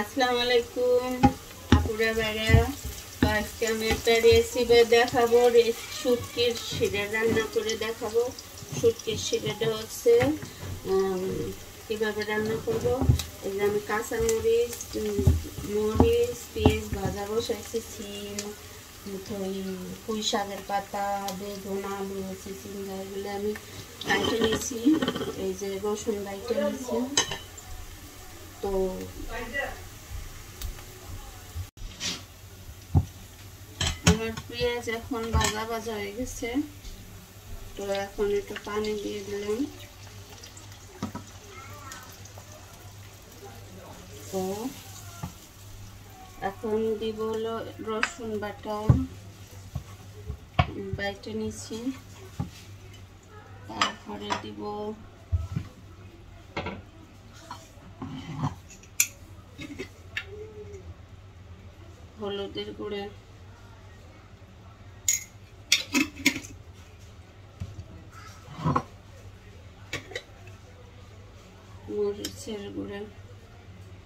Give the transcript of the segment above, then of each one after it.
আসসালামু আলাইকুম। আপুরা তো আজকে আমি একটা রেসিপি দেখাবো। শুটকির শিরা রান্না করে দেখাবো। শুটকির শিরাটা হচ্ছে কীভাবে রান্না করব? এই যে আমি কাঁচা মরিচ পেঁয়াজ ভাজা বসাইছি, সিম থই পুঁই শাকের পাতা, বেগুন, আলু, চিচিঙ্গা, এগুলো আমি কাটে নিয়েছি। এই যে রসুন বাইটে নিয়েছি। তো আমার পেঁয়াজ এখন ভাজা ভাজা হয়ে গেছে। তো এখন একটু পানি দিয়ে দিলাম। তো এখন দিব হলো রসুন বাটা। বাইটে নিচ্ছি তারপরে দিব হলুদের গুঁড়া। মরিচের গুঁড়া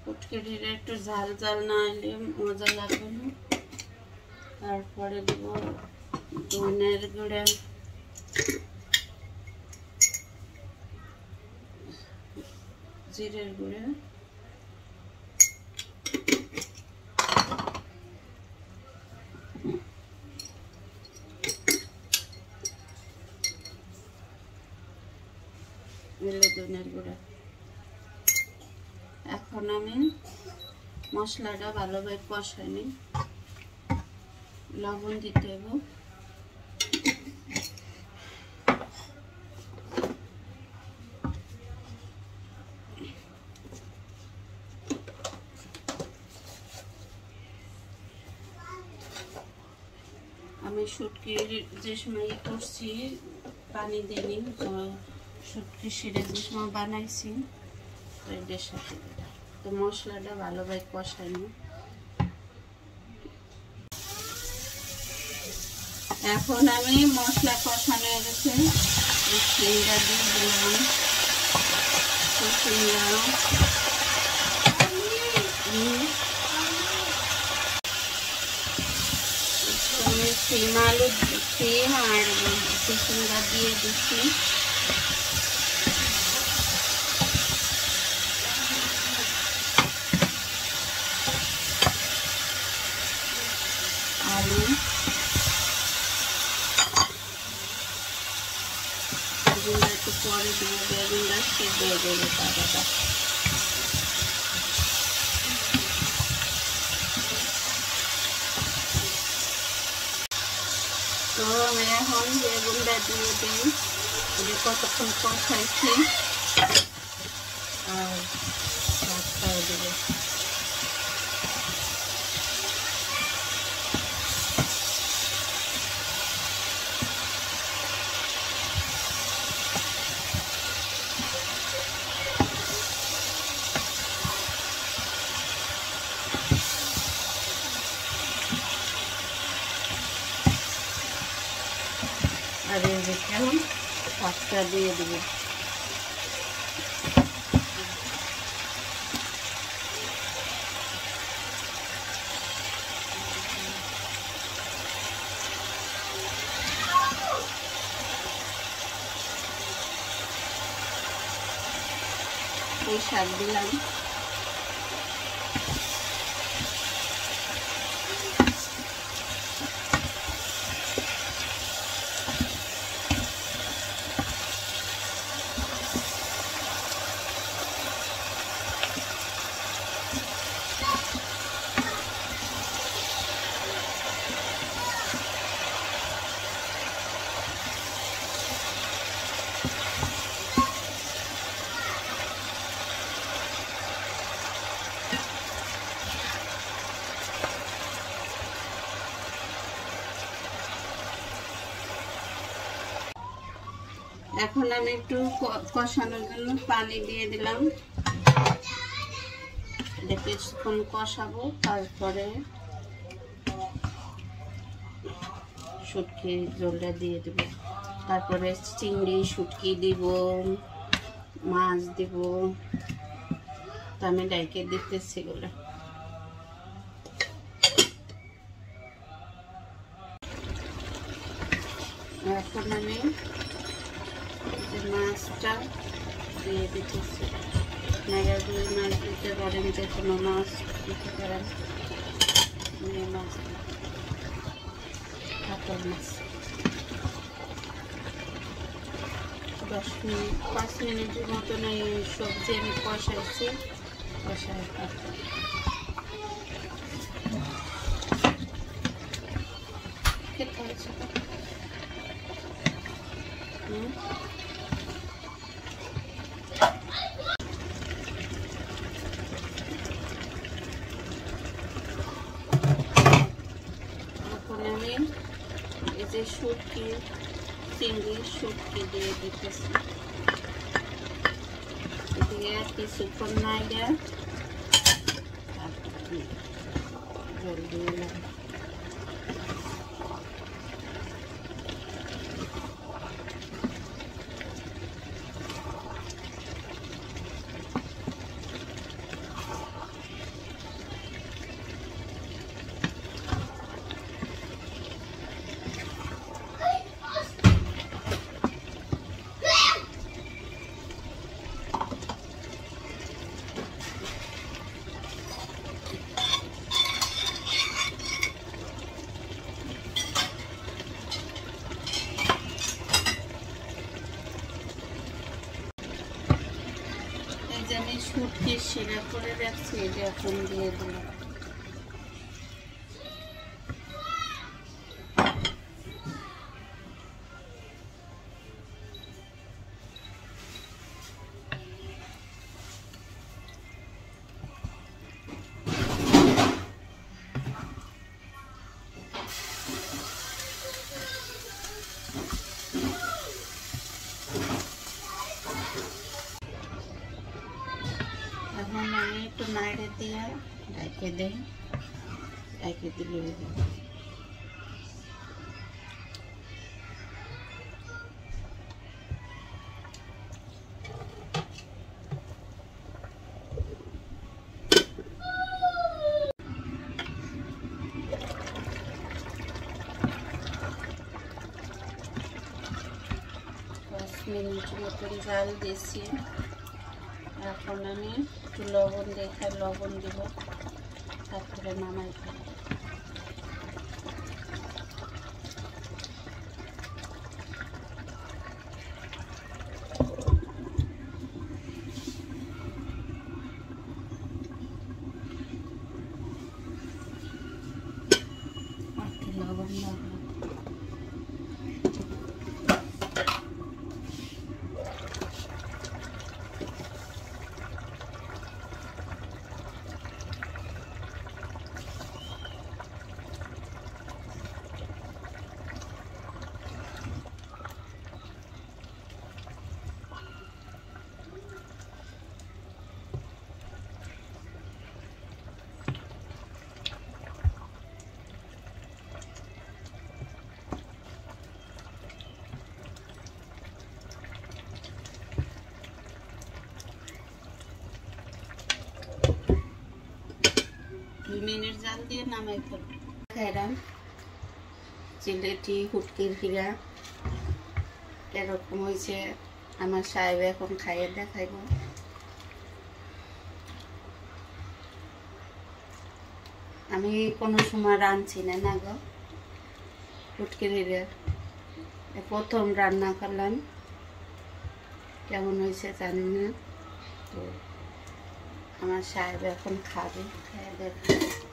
ফুটকেটির একটু ঝাল ঝাল না এলে মজা লাগবে না। তারপরে দেব ধনের গুঁড়া। জিরের গুঁড়া। ধনের গুঁড়া। এখন আমি মশলাটা ভালোভাবে কষাই নিই লবণ দিতে হবে আমি শুটকির যে সময় করছি, পানি দিইনি শুটকি শিরে যে সময় বানাইছি এটার সাথে। তো মশলাটা ভালোভাবে কষাই নিই এখন আমি মশলা কষানো হয়ে গেছে। সিঙ্গা দিয়ে দিলাম। সিঙ্গা। আমি সিম আলু, সিম আর সিঙ্গা দিয়ে দিচ্ছি আলু বেগুনটা একটু পরে দিয়ে বেগুনটা সেদ্ধ হয়ে যাবে পাতাটা তো আমি এখন বেগুনটা দিয়ে দিই এটা কতক্ষণ কষাইছি আর ভাতটাও দেবো আর এই যে দিয়ে দেবো। এই শাক দিলাম। এখন আমি একটু কষানোর জন্য পানি দিয়ে দিলাম। কিছুক্ষণ কষাবো, তারপরে সুটকি জলটা দিয়ে দেব। তারপরে চিংড়ি শুটকি দিব, মাছ দিব। তো আমি ডাইকে দিতেছি বলে এখন আমি মাছটা দিয়ে দিতেছি। আপনারা রুই মাছ দিতে পারেন, যে কোনো মাছ দিতে পারেন। মাছ দশ মিনিট, পাঁচ মিনিটের মতন এই সবজি আমি কষাইছি। কষাই তারপর খেতে হয়েছে তো। হুম। এখন আমি এই যে শুটকি চিংড়ি শুটকি দিয়ে দিতেছি দিয়ে কিছুক্ষণ নাইলে তারপর আমি জল দিয়ে শুটকির শিরা করে রাখছি এটা এখন দিয়ে দিলাম। ঢাকে দিই। ঢাকে দিলে মিনিট মতন জাল দিয়েছি। এখন আমি একটু লবণ দেখে লবণ দিব। তারপরে নামাই ফেলব একটু লবণ লাগল দুই মিনিট জাল দিয়ে নামাই ফেলব। খাইলাম জিলেটি হুটকির হিরা এরকম হয়েছে, আমার সাহেব এখন খাইয়ে দেখাইব। আমি কোনো সময় রাঁধছি না না গো। হুটকির হিরা প্রথম রান্না করলাম। কেমন হয়েছে জানি না। তো আমার সাহেব এখন খাবে। খাইয়ে দেখাবে